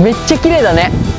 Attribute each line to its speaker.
Speaker 1: めっちゃ綺麗だね。